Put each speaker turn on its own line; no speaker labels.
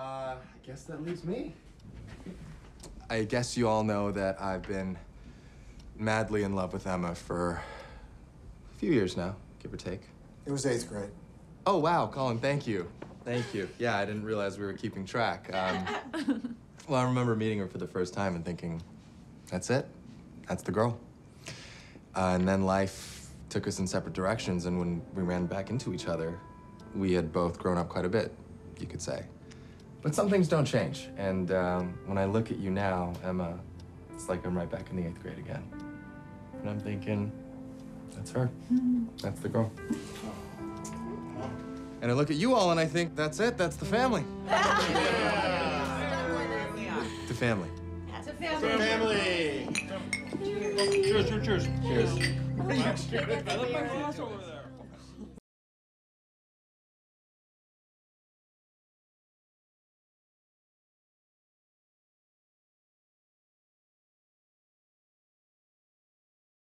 Uh, I guess that leaves me.
I guess you all know that I've been madly in love with Emma for a few years now, give or take.
It was eighth grade.
Oh, wow, Colin, thank you. Thank you. Yeah, I didn't realize we were keeping track. Um, well, I remember meeting her for the first time and thinking, that's it. That's the girl. Uh, and then life took us in separate directions, and when we ran back into each other, we had both grown up quite a bit, you could say. But some things don't change, and um, when I look at you now, Emma, it's like I'm right back in the eighth grade again. And I'm thinking, that's her. That's the girl. And I look at you all and I think, that's it, that's the family. the family.
That's a family.
Cheers, cheers, cheers.
Cheers.
I left my glass over there.